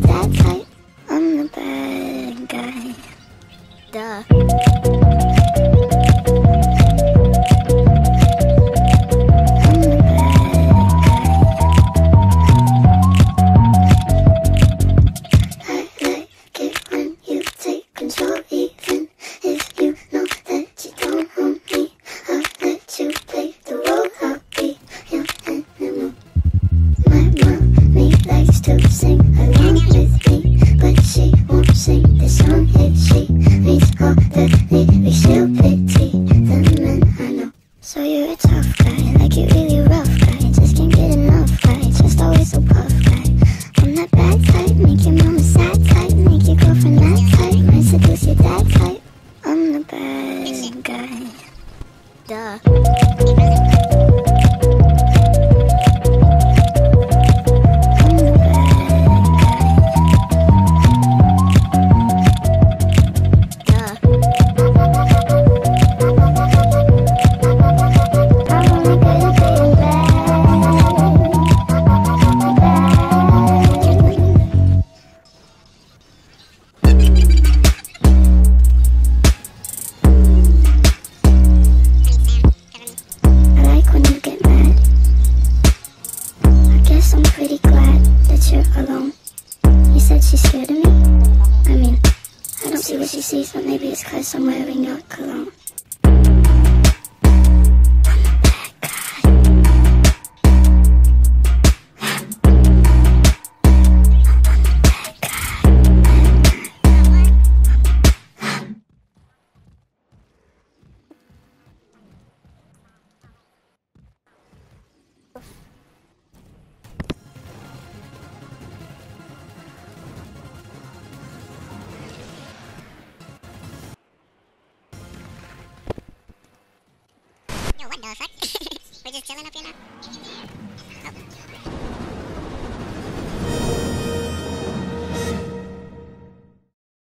that kind. Mamá. scared? She's scared of me? I mean, I don't see what she sees, but maybe it's because I'm wearing your cologne. We're just chilling up here now. Oh.